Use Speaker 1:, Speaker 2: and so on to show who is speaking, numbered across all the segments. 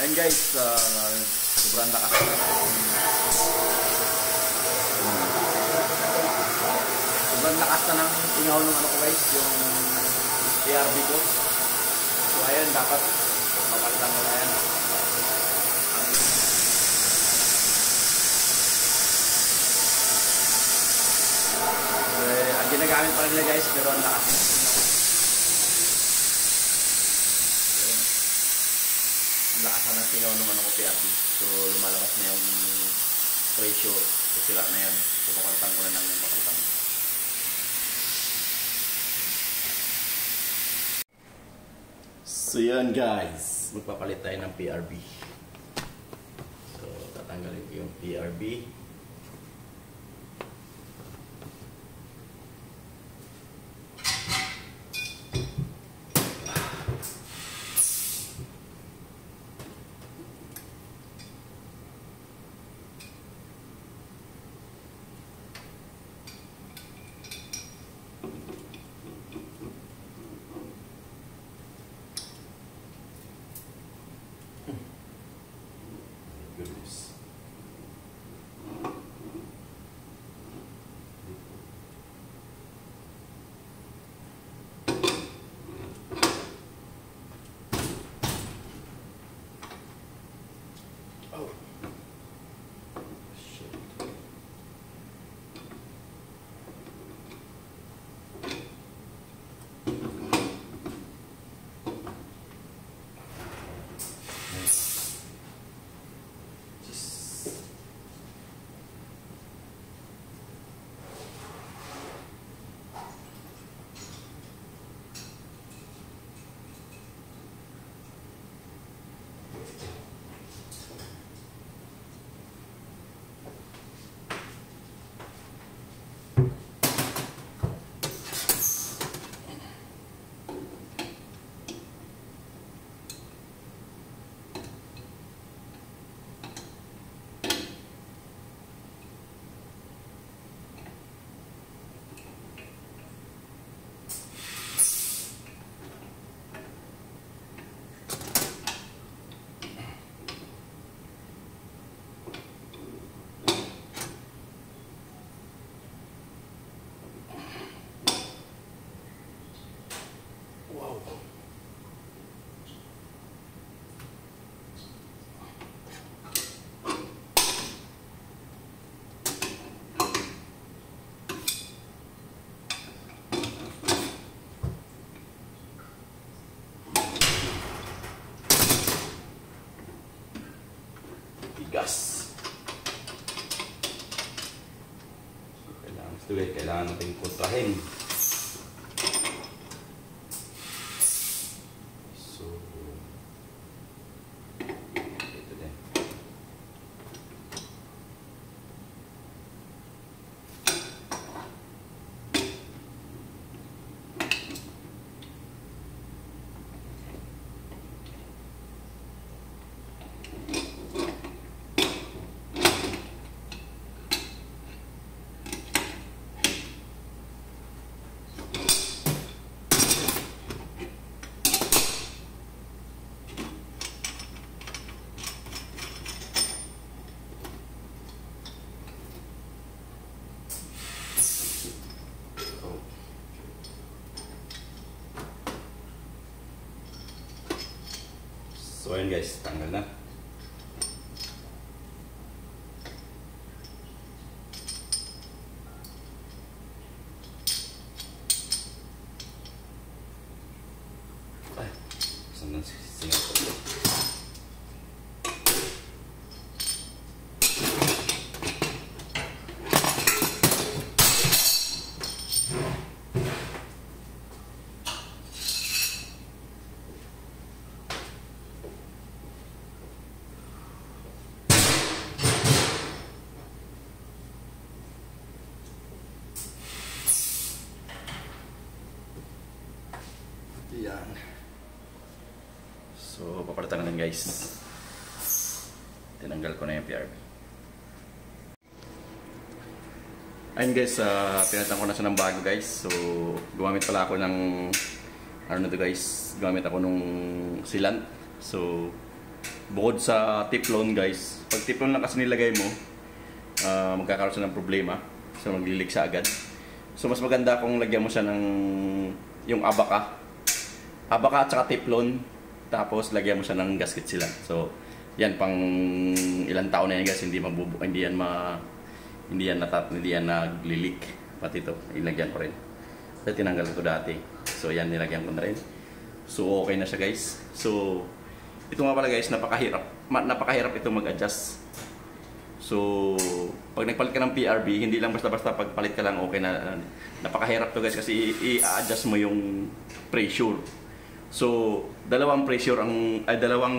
Speaker 1: Ayan guys, uh, sobrang lakas na. Sobrang lakas na ng ingaw ng ano ko guys, yung ARB ko. So ayan, dapat mapalitan ko na yan. So, eh, ang ginagamit pa nila guys, pero ang lakas na. Ang lakas na ng singaw ng ano ko PRD. So, lumalabas na yung ratio. So, sila na yan. So, papalitan ko na lang yung papalitan. So, yan guys. Magpapalit tayo ng PRB. So, tatanggalin ko yung PRB. Kailangan, gusto guys, kailangan natin kontrahin. So, ito din. Oh. So ayun guys, tanggal na. Ay, saan na si Singapore? Yan. So, papalitan na lang guys. Tinanggal ko na yung PRB. Ayun guys, uh, pinatan ko na siya ng bago guys. So, gumamit pala ako ng ano na to guys, gumamit ako nung silant. So, bukod sa tiplon guys, pag tiplon lang kasi nilagay mo, ah, magkakaroon siya ng problema. So maglilik siya agad. So mas maganda kung lagyan mo siya ng yung abaka. Abaka at saka tiplon. Tapos lagyan mo siya ng gasket sila. So yan pang ilang taon na yan guys, hindi mabubu hindi yan ma hindi yan natap, hindi yan naglilik. Pati ito, ilagyan ko rin. Kasi tinanggal ko dati. So yan nilagyan ko na rin. So okay na siya guys. So ito nga pala guys, napakahirap. Ma- napakahirap ito mag-adjust. So, pag nagpalit ka ng PRB, hindi lang basta-basta pagpalit ka lang okay na. Napakahirap to guys kasi i-adjust mo yung pressure. So, dalawang pressure ang ay dalawang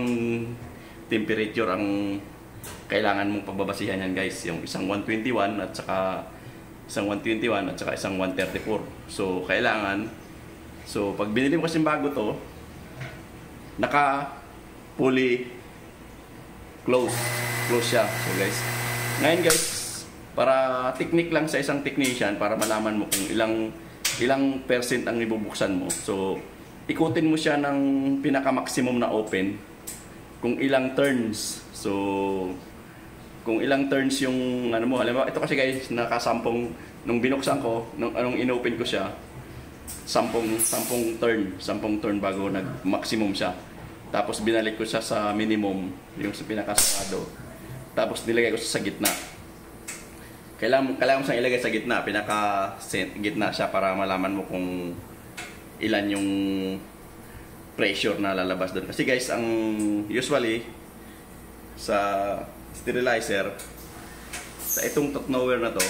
Speaker 1: temperature ang kailangan mong pagbabasihan yan guys. Yung isang 121 at saka isang 121 at saka isang 134. So, kailangan So, pag binili mo kasi bago to, naka fully close. Close siya. So guys, ngayon guys, para technique lang sa isang technician para malaman mo kung ilang ilang percent ang ibubuksan mo. So, ikutin mo siya ng pinaka-maximum na open kung ilang turns. So, kung ilang turns yung ano mo, alam mo, ito kasi guys, nakasampung nung binuksan ko, nung anong inopen ko siya, sampung sampung turn, sampung turn bago nag-maximum siya. Tapos binalik ko siya sa minimum, yung sa pinakasarado. Tapos nilagay ko siya sa gitna. Kailangan, kailangan mo siyang ilagay sa gitna, pinaka gitna siya para malaman mo kung ilan yung pressure na lalabas doon. Kasi guys, ang usually sa sterilizer, sa itong top knower na to,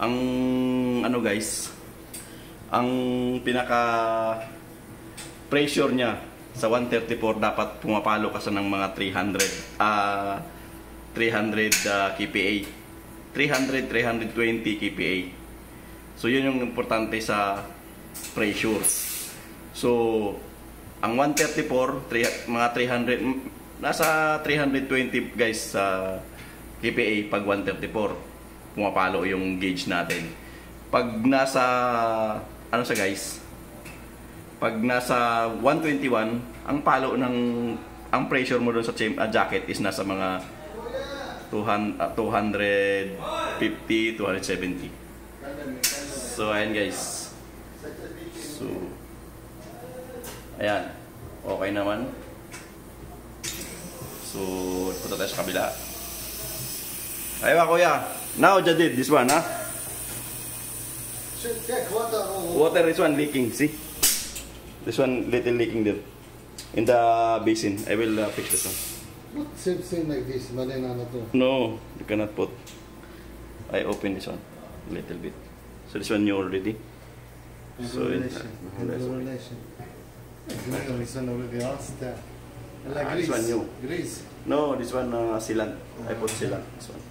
Speaker 1: ang ano guys, ang pinaka pressure niya sa 134 dapat pumapalo ka sa ng mga 300 ah 300 ah, kPa 300 320 kPa so yun yung importante sa pressure so ang 134 3, mga 300 m- nasa 320 guys sa kPa pag 134 pumapalo yung gauge natin. Pag nasa ano sa guys? Pag nasa 121 ang palo ng ang pressure mo doon sa cham- ah, jacket is nasa mga 200 ah, 250 270 so ayan guys so ayan okay naman so punta tayo sa kabila ayaw kuya now Jadid this one ha
Speaker 2: Check, water.
Speaker 1: Water is one leaking, see? This one little leaking there. In the basin. I will uh, fix this one.
Speaker 2: What same thing like this? Mali na na to.
Speaker 1: No, you cannot put. I open this one a little bit. So this one you already. So in, in
Speaker 2: relation. This one already asked. Uh, like
Speaker 1: ah, Greece.
Speaker 2: This
Speaker 1: No, this one uh, Silan. Uh, I put Silan. This one.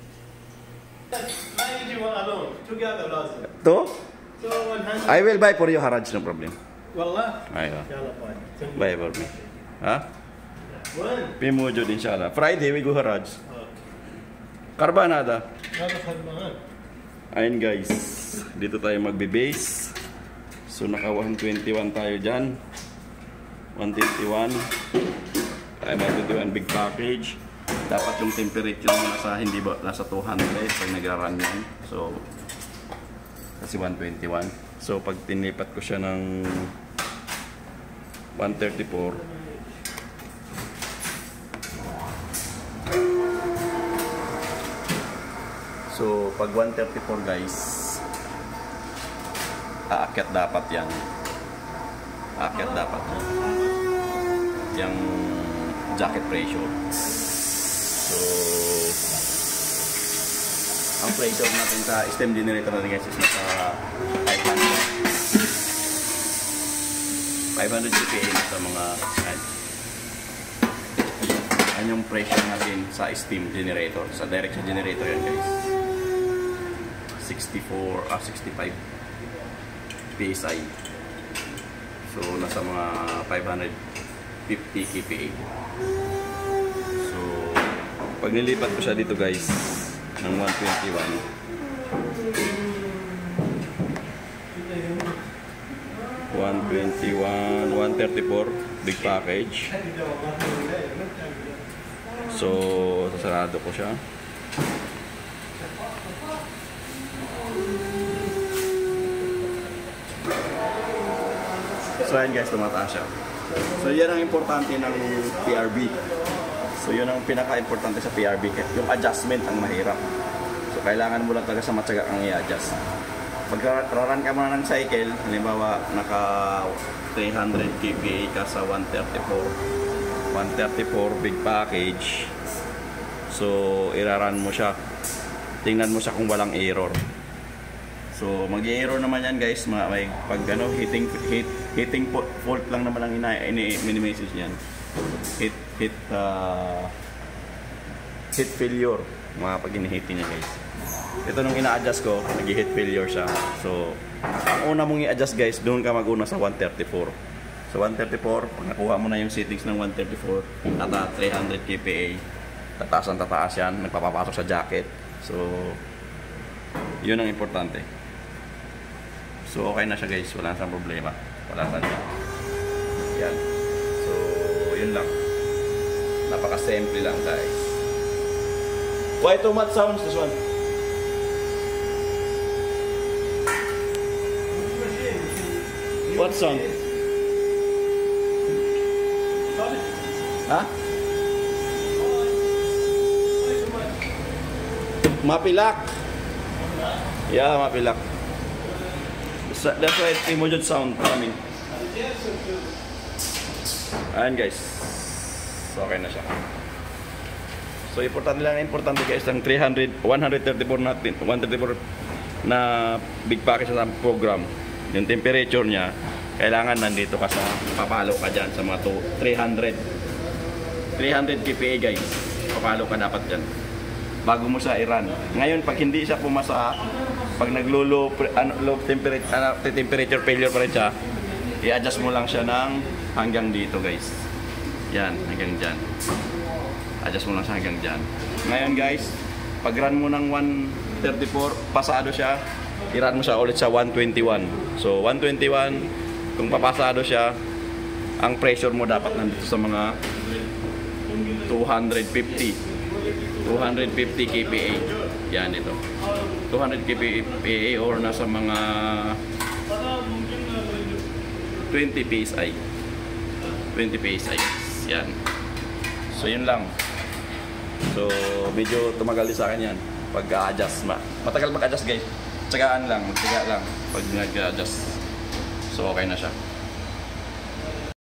Speaker 3: 91 alone. Together, Lazim.
Speaker 1: To?
Speaker 3: So
Speaker 1: I will buy for you Haraj, no problem.
Speaker 3: Wallah. Ayo.
Speaker 1: Buy for me. Huh?
Speaker 3: When?
Speaker 1: Pimujud, inshallah. Friday, we go Haraj.
Speaker 3: Okay.
Speaker 1: Karbanada.
Speaker 3: Karbanada.
Speaker 1: Ayan guys, dito tayo magbe-base. So naka 121 tayo dyan. 121. Tayo 121 big package. Dapat yung temperature mo nasa, hindi ba, nasa 200 pag nagra-run yan. So, kasi 121. So pag tinipat ko siya ng 134, So, pag 134 guys, aakyat dapat yan. Aakyat dapat yan. Yung jacket pressure. So, ang pressure natin sa stem generator natin guys is nasa 500. 500 kPa na sa mga yan. Yan yung pressure natin sa steam generator. Sa direct sa generator yan guys. 64, ah 65 PSI. So, nasa mga 550 kPa. So, pag nilipat ko siya dito guys, ng 121, 121, 134, big package. So, sasarado ko siya. So ayan guys, tumataas siya. So yan ang importante ng PRB. So yun ang pinaka-importante sa PRB. Yung adjustment ang mahirap. So kailangan mo lang talaga sa matyaga kang i-adjust. Pag raran ka muna ng cycle, halimbawa naka 300 kPa ka sa 134 134 big package so iraran mo siya tingnan mo siya kung walang error So, mag-error naman yan guys, mga may pag ano, hitting hit hitting fault lang naman ang ina ini mini-message niyan. Hit hit uh, hit failure mga pag hinihit niya guys. Ito nung ina-adjust ko, nag-hit failure siya. So, ang una mong i-adjust guys, doon ka mag-una sa 134. So 134, pag nakuha mo na yung settings ng 134 at ah, 300 kPa, tataas ang tataas yan, nagpapapasok sa jacket. So, yun ang importante. So, okay na siya guys. Wala siyang problema. Wala na niya. Yan. So, yun lang. Napaka-simple lang guys. Why too much sounds this one? What sound? Ha? Mapilak. Yeah, mapilak. That's why it's emotion sound coming. Ayan guys. So, okay na siya. So, importante lang, importante guys, ang 300, 134 natin, 134 na big package sa program. Yung temperature niya, kailangan nandito ka sa, papalo ka dyan sa mga to, 300. 300 kPa guys. Papalo ka dapat dyan bago mo siya i-run. Ngayon, pag hindi siya pumasa, pag naglo-low ano, low temperature, ano, temperature failure pa rin siya, i-adjust mo lang siya ng hanggang dito guys. Yan, hanggang dyan. Adjust mo lang siya hanggang dyan. Ngayon guys, pag run mo ng 134, pasado siya, i-run mo siya ulit sa 121. So, 121, kung papasado siya, ang pressure mo dapat nandito sa mga 250. 250 kPa. Yan ito. 200 kPa or nasa mga 20 PSI. 20 PSI. Yan. So yun lang. So medyo tumagal din sa akin yan pag-adjust. Ma matagal mag-adjust guys. Tsagaan lang, tsaga lang pag nag-adjust. So okay na siya.